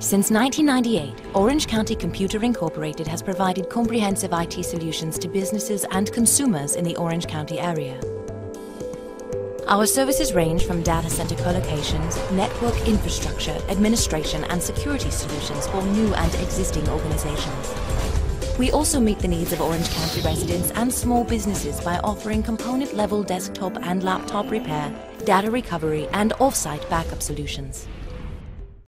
Since 1998, Orange County Computer Incorporated has provided comprehensive IT solutions to businesses and consumers in the Orange County area. Our services range from data center colocations, network infrastructure, administration and security solutions for new and existing organizations. We also meet the needs of Orange County residents and small businesses by offering component-level desktop and laptop repair, data recovery and off-site backup solutions.